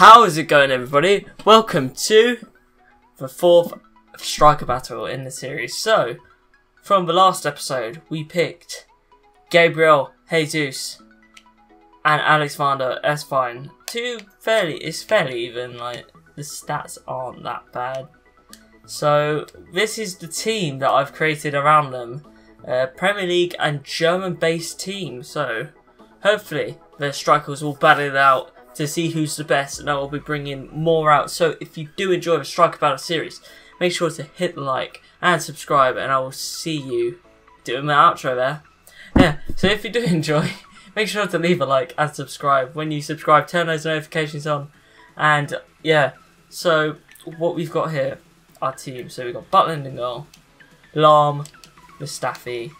How is it going, everybody? Welcome to the fourth striker battle in the series. So, from the last episode, we picked Gabriel Jesus and Alexander Esswein. Two fairly, it's fairly even. Like the stats aren't that bad. So this is the team that I've created around them. Uh, Premier League and German-based team. So hopefully the strikers will battle it out to see who's the best, and I will be bringing more out. So if you do enjoy the Striker Battle series, make sure to hit like and subscribe, and I will see you doing my outro there. Yeah, so if you do enjoy, make sure to leave a like and subscribe. When you subscribe, turn those notifications on, and yeah. So what we've got here, our team. So we've got Butland and goal, Lahm, Mustafi,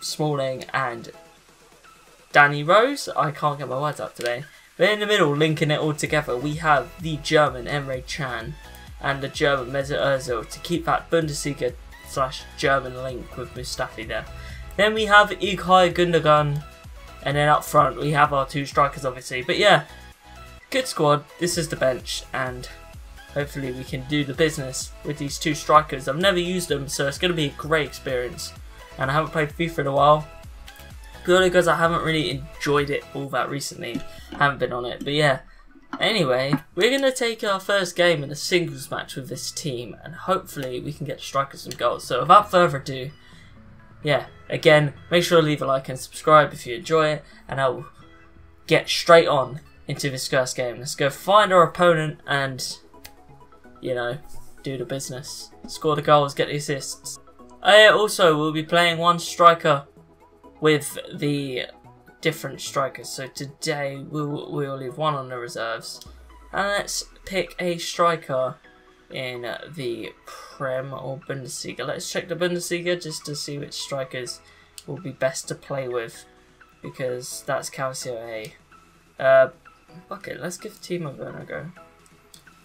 Smalling, and Danny Rose. I can't get my words out today. But in the middle, linking it all together, we have the German Emre Can and the German Mesut Ozil to keep that Bundesliga slash German link with Mustafi there. Then we have Ilkay Gundogan, and then up front we have our two strikers obviously. But yeah, good squad. This is the bench, and hopefully we can do the business with these two strikers. I've never used them, so it's going to be a great experience. And I haven't played FIFA in a while, purely because I haven't really enjoyed it all that recently. Haven't been on it, but yeah. Anyway, we're going to take our first game in a singles match with this team, and hopefully we can get strikers some goals. So without further ado, yeah, again, make sure to leave a like and subscribe if you enjoy it, and I'll get straight on into this first game. Let's go find our opponent and, you know, do the business. Score the goals, get the assists. I also will be playing one striker with the different strikers. So today we'll, we'll leave one on the reserves. And let's pick a striker in the Prem or Bundesliga. Let's check the Bundesliga just to see which strikers will be best to play with. Because that's Calcio A. Uh, okay, let's give Timo Werner a go.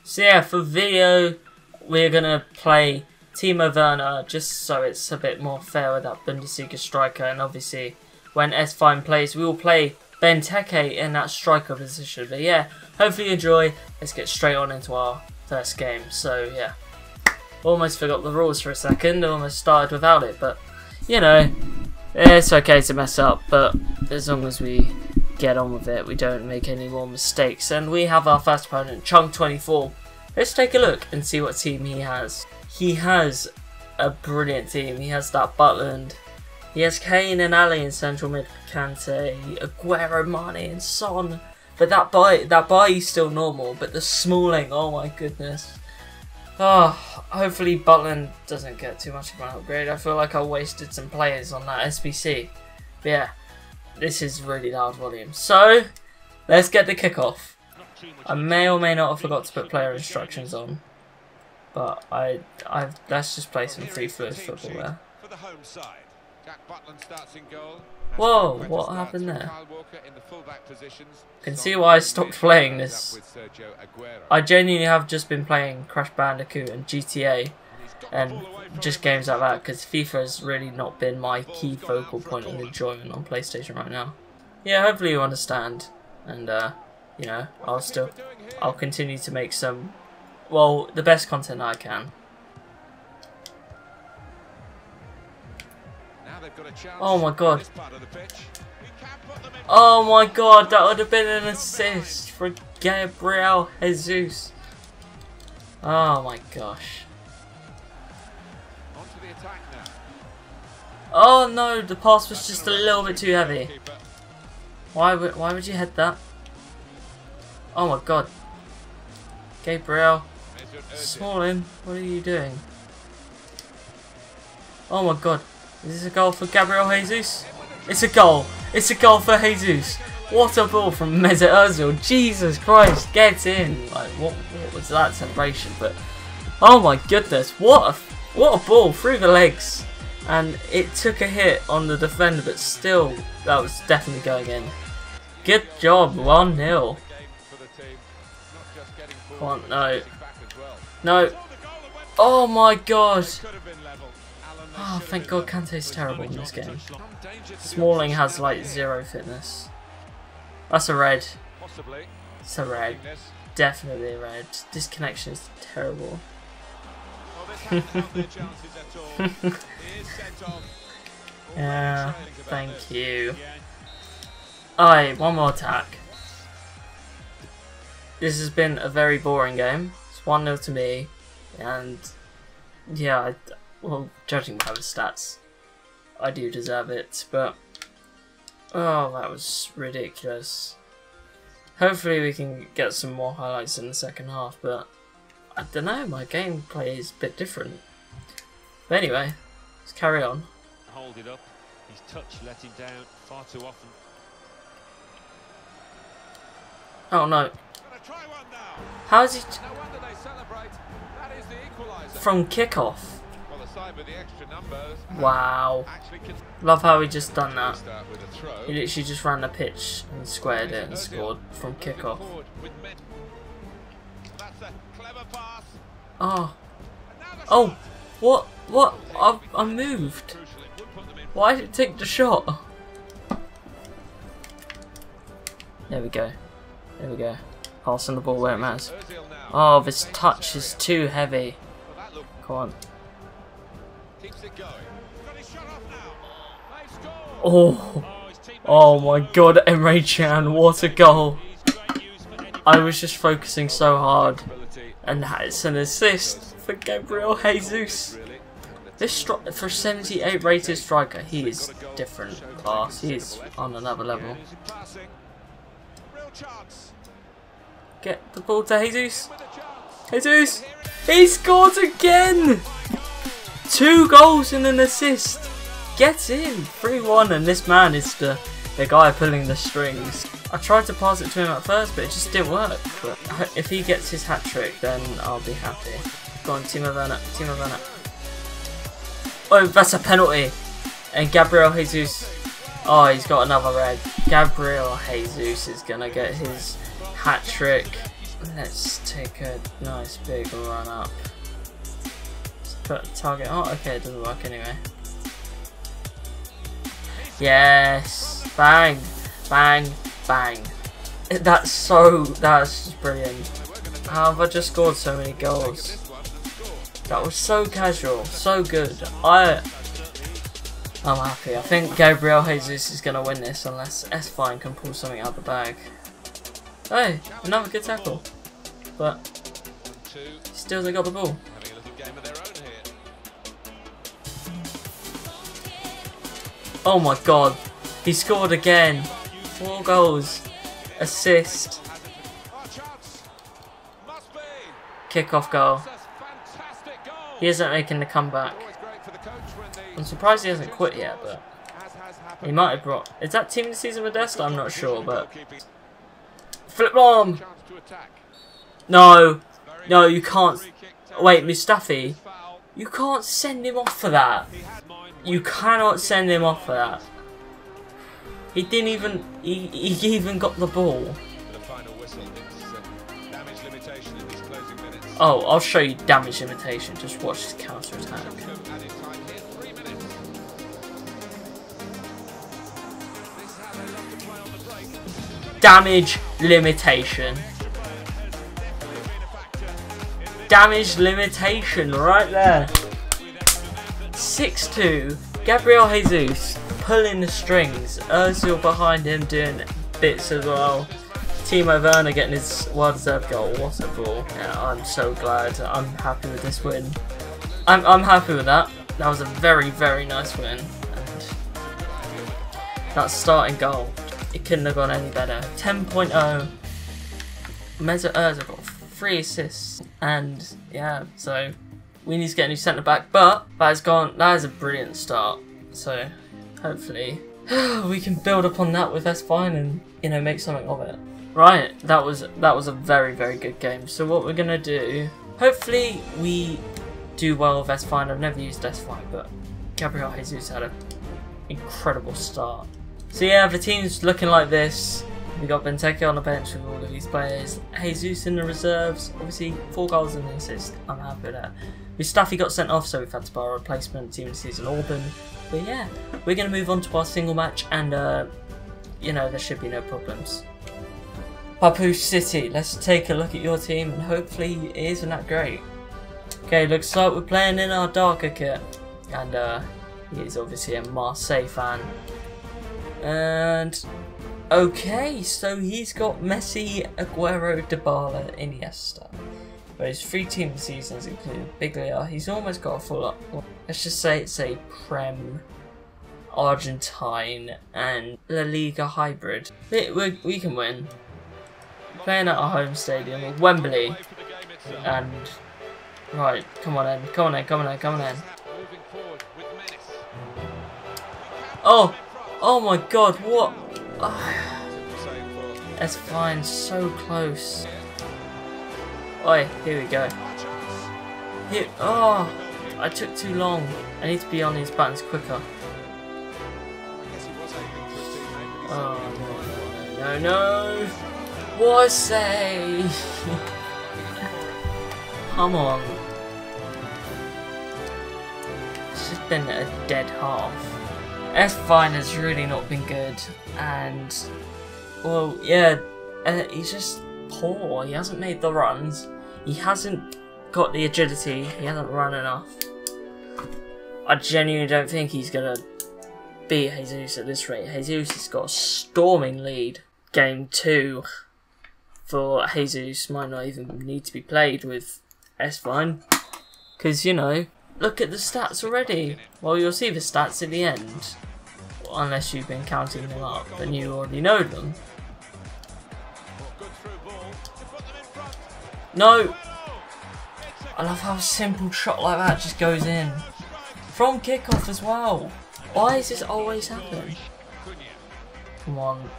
So yeah, for video, we're going to play Timo Werner just so it's a bit more fair with that Bundesliga striker. And obviously, when Esswein plays, we will play Benteke in that striker position. But yeah, hopefully you enjoy. Let's get straight on into our first game. So yeah, almost forgot the rules for a second. Almost started without it, but you know, it's okay to mess up. But as long as we get on with it, we don't make any more mistakes. And we have our first opponent, Chung24. Let's take a look and see what team he has. He has a brilliant team. He has that Butland. He has Kane and Alli in central mid, Kante, Aguero, Mane and Son. But that buy, that buy is still normal, but the Smalling, oh my goodness. Oh, hopefully Butland doesn't get too much of an upgrade. I feel like I wasted some players on that SBC. But yeah, this is really loud volume. So, let's get the kickoff. I may or may not have forgot to put player instructions on. But I, I let's just play some free fluid football there. Whoa, what happened there? Can see why I stopped playing this. I genuinely have just been playing Crash Bandicoot and GTA and just games like that because FIFA has really not been my key focal point of enjoyment on PlayStation right now. Yeah, hopefully you understand and uh, you know, I'll still, I'll continue to make some well, the best content I can. Oh my god. Oh my god, that would have been an assist for Gabriel Jesus. Oh my gosh. Oh no, the pass was just a little bit too heavy. Why would why would you head that? Oh my god. Gabriel. Smalling, what are you doing? Oh my god. Is this a goal for Gabriel Jesus? It's a goal. It's a goal for Jesus. What a ball from Mesut Ozil. Jesus Christ, get in. Like, what, what was that celebration? But, oh my goodness, what a, what a ball through the legs. And it took a hit on the defender, but still, that was definitely going in. Good job, 1-0. Come on, no. No. Oh my god. Oh, thank god Kante's terrible in this game. Smalling has like zero fitness. That's a red. It's a red. definitely a red. This connection is terrible. yeah, thank you. Alright, one more attack. This has been a very boring game. It's 1 0 to me, and yeah, I, well, judging by the stats, I do deserve it, but oh, that was ridiculous. Hopefully, we can get some more highlights in the second half, but I don't know, my gameplay is a bit different. But anyway, let's carry on. Hold it up. His touch let him down far too often. Oh no. How is he from kickoff? Wow. Love how he just done that. He literally just ran the pitch and squared it and scored from kickoff. Oh. Oh. What? What? I, I moved. Why did it take the shot? There we go. There we go. Passing the ball where it matters. Oh, this touch is too heavy. Come on. Oh. Oh my god, Emre Can, what a goal. I was just focusing so hard. And it's an assist for Gabriel Jesus. This for 78 rated striker, he is different class. He is on another level. Get the ball to Jesus. Jesus! He scored again! Two goals and an assist. Get in! 3-1 and this man is the, the guy pulling the strings. I tried to pass it to him at first but it just didn't work. But if he gets his hat-trick then I'll be happy. Go on, Timo Werner. Timo Werner. Oh, that's a penalty. And Gabriel Jesus. Oh, he's got another red. Gabriel Jesus is going to get his hat trick. Let's take a nice big run up. Let's put target. Oh, okay, it doesn't work anyway. Yes! Bang! Bang! Bang! That's so. That's brilliant. How have I just scored so many goals? That was so casual, so good. I. I'm happy. I think Gabriel Jesus is going to win this unless Esswein can pull something out of the bag. Hey, another good tackle. But still they got the ball. Oh my god. He scored again. Four goals. Assist. Kickoff goal. He isn't making the comeback. I'm surprised he hasn't quit yet, but he might have brought. Is that team of the season Modeste? I'm not sure, but Flip bomb! No. No, you can't. Wait, Mustafi. You can't send him off for that. You cannot send him off for that. He didn't even. He, he even got the ball. Oh, I'll show you damage limitation. Just watch his counter damage limitation. Damage limitation right there. 6-2. Gabriel Jesus pulling the strings. Ozil behind him doing bits as well. Timo Werner getting his well-deserved goal. What a ball. Yeah, I'm so glad. I'm happy with this win. I'm, I'm happy with that. That was a very, very nice win. And that starting goal it couldn't have gone any better. 10.0. Mesut Ozil got three assists, and yeah, so we need to get a new centre back. But that has gone. That is a brilliant start. So hopefully we can build upon that with Esswein and you know make something of it. Right, that was that was a very very good game. So what we're gonna do? Hopefully we do well with Esswein. I've never used Esswein, but Gabriel Jesus had an incredible start. So yeah, the team's looking like this. We got Benteke on the bench with all of these players. Jesus in the reserves. Obviously, four goals and an assist. I'm happy with that. Mustafi got sent off, so we've had to buy a replacement team this season, Auburn. But yeah, we're going to move on to our single match, and uh, you know, there should be no problems. Papu City, let's take a look at your team and hopefully it isn't that great. Okay, looks like we're playing in our darker kit. And uh, he is obviously a Marseille fan. And okay, so he's got Messi, Aguero, Dybala, Iniesta. But his three team seasons include Biglia. He's almost got a full up. Let's just say it's a Prem, Argentine, and La Liga hybrid. We, we, can win. Playing at our home stadium Wembley. And right, come on in, come on in, come on in, come on in. Oh, oh my God, what? That's fine, so close. Oi, here we go. Here, oh, I took too long. I need to be on these buttons quicker. Oh, no, no, no, no. What say? Come on. It's just been a dead half. Esswein has really not been good, and, well, yeah, uh, he's just poor. He hasn't made the runs. He hasn't got the agility. He hasn't run enough. I genuinely don't think he's going to beat Jesus at this rate. Jesus has got a storming lead. Game 2 for Jesus might not even need to be played with Esswein. Because, you know, look at the stats already. Well, you'll see the stats at the end. Unless you've been counting them up and you already know them. No! I love how a simple shot like that just goes in. From kickoff as well. Why does this always happen? Come on.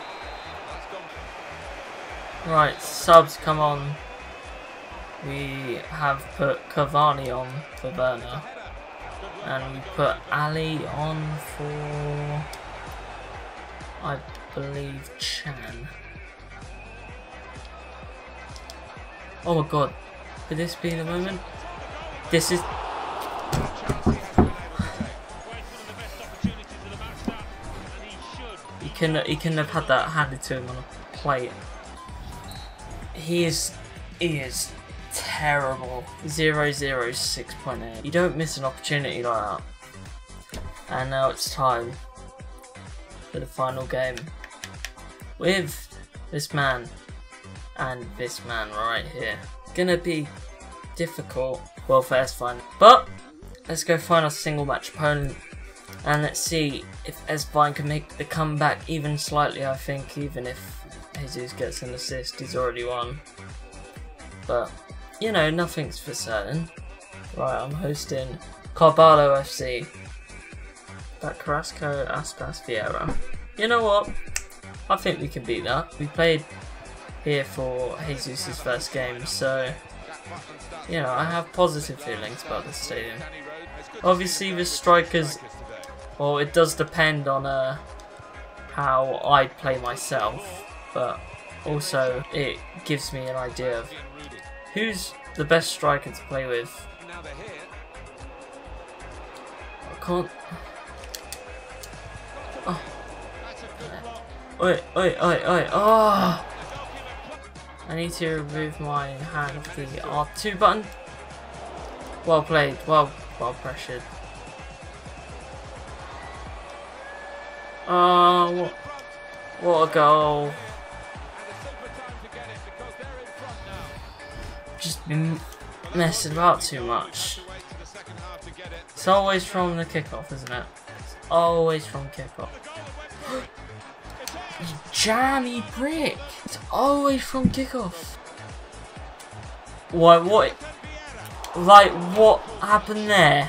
Right, subs, come on. We have put Cavani on for Werner. And we put Alli on for, I believe, Chan. Oh my god, could this be the moment? This is... He can he can have had that handed to him on a plate. He is he is terrible. 006.8. You don't miss an opportunity like that. And now it's time for the final game with this man and this man right here. Gonna be difficult, well first fun, but let's go find our single match opponent and let's see if Esswein can make the comeback even slightly I think even if Jesus gets an assist he's already won. But you know, nothing's for certain. Right, I'm hosting Carvalho FC. That Carrasco Aspas Vieira. You know what? I think we can beat that. We played here for Jesus' first game, so you know, I have positive feelings about this stadium. Obviously the strikers well it does depend on uh, how I play myself, but also it gives me an idea of Who's the best striker to play with? I can't... Oh. Oi, oi, oi, oi, oh! I need to remove my hand off the R2 button. Well played, well, well pressured. Oh, what, what a goal. Just been messing about too much. It's always from the kickoff, isn't it? It's always from kickoff. Jammy brick! It's always from kickoff. Why, What? Like, what happened there?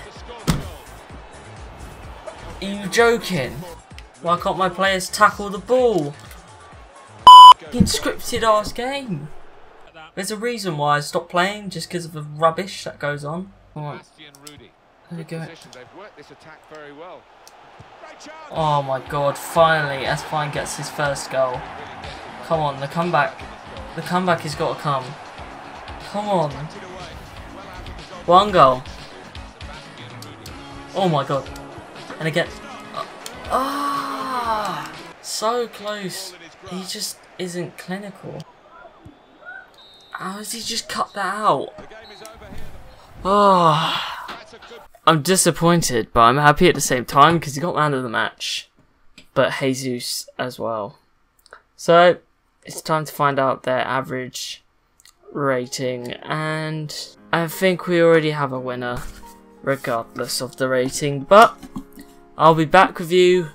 Are you joking? Why can't my players tackle the ball? F***ing scripted ass game. There's a reason why I stopped playing, just because of the rubbish that goes on. Right. There we go. Oh my god, finally Esswein gets his first goal. Come on, the comeback. The comeback has got to come. Come on. One goal. Oh my god. And again. Ah! so close. He just isn't clinical. How has he just cut that out? Oh. I'm disappointed, but I'm happy at the same time because he got man of the match. But Jesus as well. So, it's time to find out their average rating, and I think we already have a winner, regardless of the rating, but I'll be back with you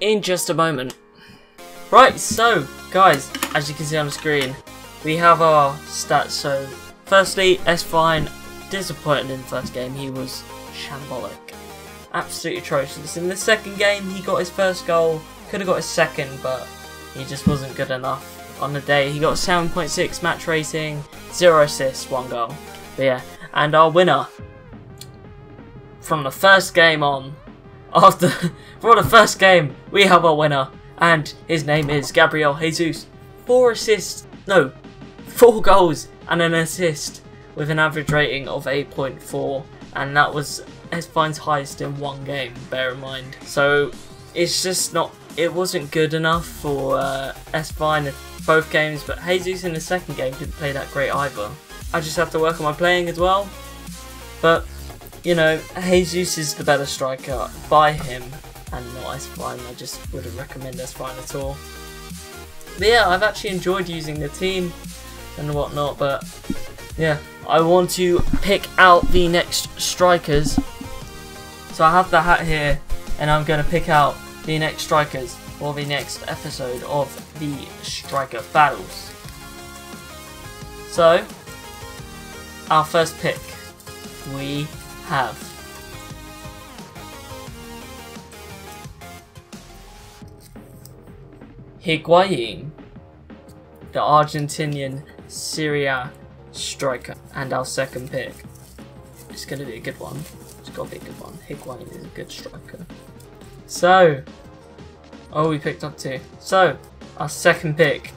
in just a moment. Right, so, guys, as you can see on the screen, we have our stats. So, firstly, Esswein, disappointed in the first game, he was shambolic. Absolutely atrocious. In the second game, he got his first goal, could have got his second, but he just wasn't good enough on the day. He got 7.6 match rating, 0 assists, 1 goal. But yeah, and our winner from the first game on, after for the first game, we have our winner, and his name is Gabriel Jesus. 4 assists, no, 4 goals and an assist with an average rating of 8.4, and that was Esswein's highest in one game, bear in mind. So it's just not, it wasn't good enough for uh, Esswein both games, but Jesus in the second game didn't play that great either. I just have to work on my playing as well. But, you know, Jesus is the better striker by him and not Esswein. I just wouldn't recommend Esswein at all. But yeah, I've actually enjoyed using the team and whatnot, but yeah, I want to pick out the next strikers. So I have the hat here, and I'm going to pick out the next strikers for the next episode of the Striker Battles. So, our first pick, we have Higuain, the Argentinian Serie A striker, and our second pick. It's going to be a good one. It's got to be a good one. Higuain is a good striker. So, Oh, we picked up two. So, our second pick.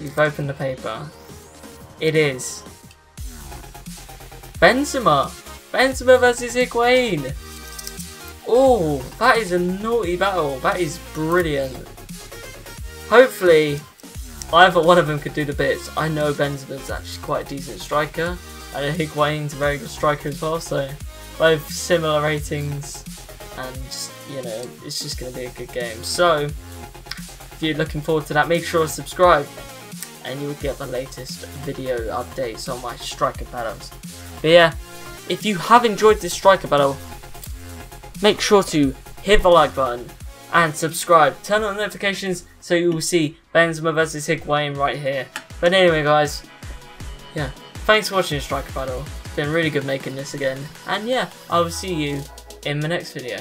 We've opened the paper. It is Benzema. Benzema versus Higuain. Oh, that is a naughty battle. That is brilliant. Hopefully, either one of them could do the bits. I know Benzema's actually quite a decent striker. Know Higuain's a very good striker as well, so both similar ratings and you know, it's just going to be a good game. So, if you're looking forward to that, make sure to subscribe and you'll get the latest video updates on my striker battles. But yeah, if you have enjoyed this striker battle, make sure to hit the like button and subscribe. Turn on notifications so you will see Benzema versus Higuain right here. But anyway guys, yeah, thanks for watching Striker Battle. It's been really good making this again. And yeah, I will see you in the next video.